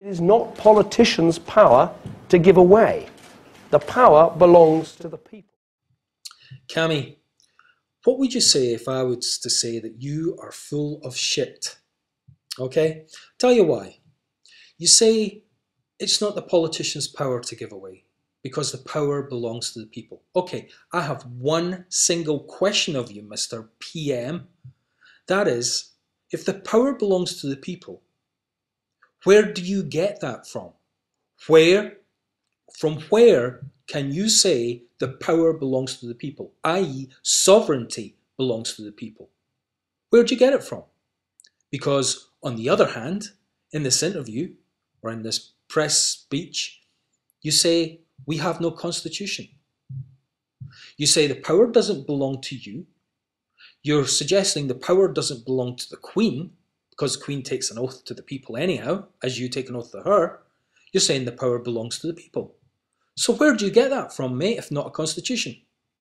It is not politicians' power to give away. The power belongs to the people. Cammy, what would you say if I was to say that you are full of shit? Okay? Tell you why. You say it's not the politician's power to give away because the power belongs to the people. Okay, I have one single question of you, Mr. PM. That is, if the power belongs to the people, where do you get that from? Where, from where can you say the power belongs to the people, i.e., sovereignty belongs to the people? Where do you get it from? Because, on the other hand, in this interview or in this press speech, you say, We have no constitution. You say the power doesn't belong to you. You're suggesting the power doesn't belong to the Queen, because the Queen takes an oath to the people anyhow, as you take an oath to her. You're saying the power belongs to the people. So where do you get that from, mate, if not a constitution?